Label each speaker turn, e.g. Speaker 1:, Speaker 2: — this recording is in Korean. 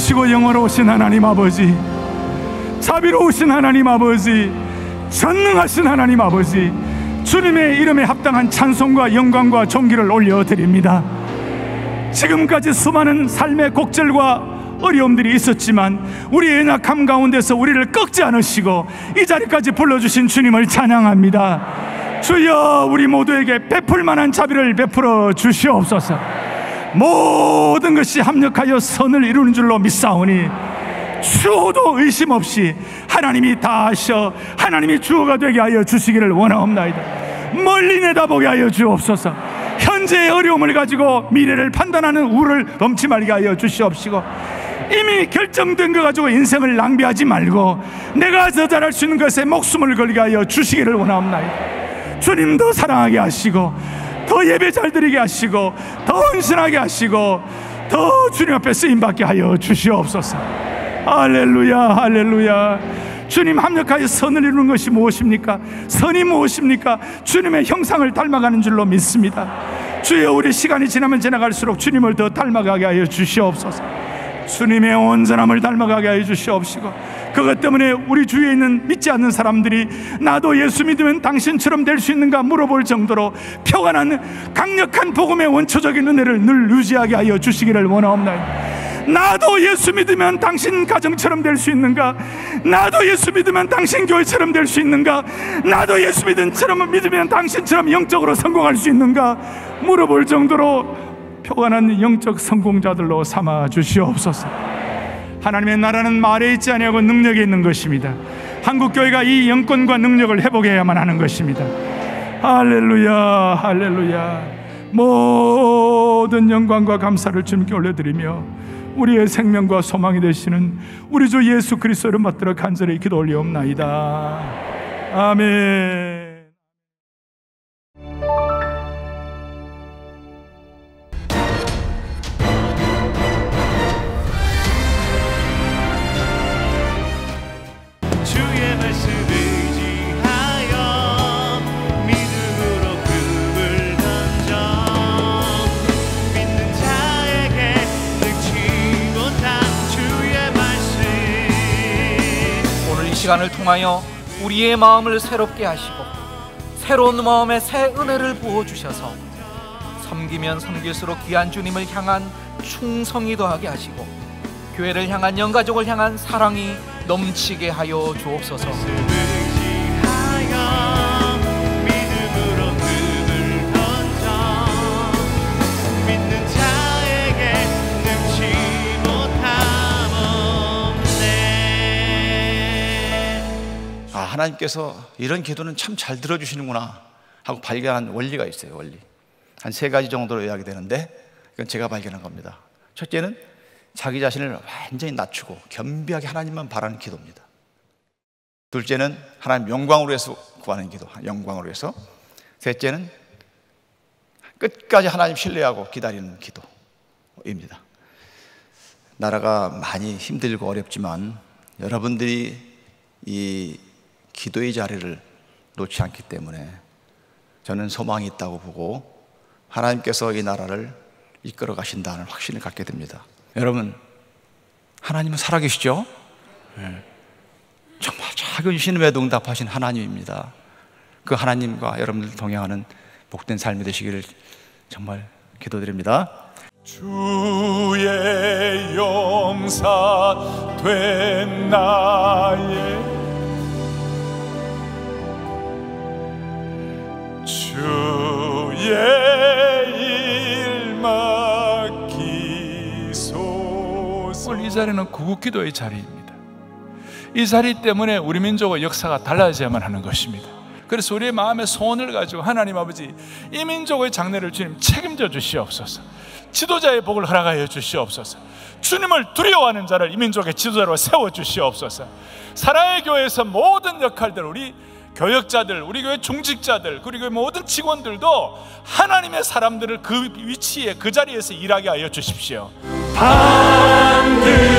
Speaker 1: 살아계시고 영원로우신 하나님 아버지 자비로우신 하나님 아버지 전능하신 하나님 아버지 주님의 이름에 합당한 찬송과 영광과 존귀를 올려드립니다. 지금까지 수많은 삶의 곡절과 어려움들이 있었지만 우리의 연약함 가운데서 우리를 꺾지 않으시고 이 자리까지 불러주신 주님을 찬양합니다. 주여 우리 모두에게 베풀 만한 자비를 베풀어 주시옵소서 모든 것이 합력하여 선을 이루는 줄로 믿사오니 주도 의심 없이 하나님이 다 하셔 하나님이 주어가 되게 하여 주시기를 원하옵나이다. 멀리 내다보게 하여 주옵소서. 현재의 어려움을 가지고 미래를 판단하는 우를 넘치 말게 하여 주시옵시고 이미 결정된 거 가지고 인생을 낭비하지 말고 내가 더 잘할 수 있는 것에 목숨을 걸게 하여 주시기를 원하옵나이다. 주님 더 사랑하게 하시고 더 예배 잘 드리게 하시고 더 헌신하게 하시고 더 주님 앞에 쓰임받게 하여 주시옵소서 할렐루야 할렐루야 주님 합력하여 선을 이루는 것이 무엇입니까? 선이 무엇입니까? 주님의 형상을 닮아가는 줄로 믿습니다 주여 우리 시간이 지나면 지나갈수록 주님을 더 닮아가게 하여 주시옵소서 주님의 온전함을 닮아가게 하여 주시옵시고 그것 때문에 우리 주위에 있는 믿지 않는 사람들이 나도 예수 믿으면 당신처럼 될 수 있는가 물어볼 정도로 나는 강력한 복음의 원초적인 은혜를 늘 유지하게 하여 주시기를 원하옵나이다 나도 예수 믿으면 당신 가정처럼 될 수 있는가? 나도 예수 믿으면 당신 교회처럼 될 수 있는가? 나도 예수 믿은처럼 믿으면 당신처럼 영적으로 성공할 수 있는가? 물어볼 정도로 표가 난 영적 성공자들로 삼아 주시옵소서. 하나님의 나라는 말에 있지 아니하고 능력에 있는 것입니다. 한국 교회가 이 영권과 능력을 회복해야만 하는 것입니다. 할렐루야, 할렐루야. 모든 영광과 감사를 주님께 올려드리며 우리의 생명과 소망이 되시는 우리 주 예수 그리스도를 맞들어 간절히 기도 올리옵나이다. 아멘.
Speaker 2: 시간을 통하여 우리의 마음을 새롭게 하시고 새로운 마음에 새 은혜를 부어 주셔서 섬기면 섬길수록 귀한 주님을 향한 충성이 더하게 하시고 교회를 향한 영가족을 향한 사랑이 넘치게 하여 주옵소서.
Speaker 3: 하나님께서 이런 기도는 참 잘 들어주시는구나 하고 발견한 원리가 있어요, 원리. 한 세 가지 정도로 요약이 되는데, 이건 제가 발견한 겁니다. 첫째는 자기 자신을 완전히 낮추고 겸비하게 하나님만 바라는 기도입니다. 둘째는 하나님 영광으로 위해서 구하는 기도, 영광으로 위해서. 셋째는 끝까지 하나님 신뢰하고 기다리는 기도입니다. 나라가 많이 힘들고 어렵지만 여러분들이 이 기도의 자리를 놓지 않기 때문에 저는 소망이 있다고 보고 하나님께서 이 나라를 이끌어 가신다는 확신을 갖게 됩니다. 여러분, 하나님은 살아계시죠? 네. 정말 작은 신음에도 응답하신 하나님입니다. 그 하나님과 여러분들 동행하는 복된 삶이 되시기를 정말 기도드립니다.
Speaker 1: 주의 용사 된 나의
Speaker 4: 이 자리는 구국기도의 자리입니다. 이 자리 때문에 우리 민족의 역사가 달라져야만 하는 것입니다. 그래서 우리의 마음의 소원을 가지고 하나님 아버지 이 민족의 장래를 주님 책임져 주시옵소서. 지도자의 복을 허락하여 주시옵소서. 주님을 두려워하는 자를 이 민족의 지도자로 세워 주시옵소서. 사랑의 교회에서 모든 역할들 우리 교역자들, 우리 교회 중직자들, 그리고 모든 직원들도 하나님의 사람들을 그 위치에 그 자리에서 일하게 하여 주십시오.
Speaker 1: 반드시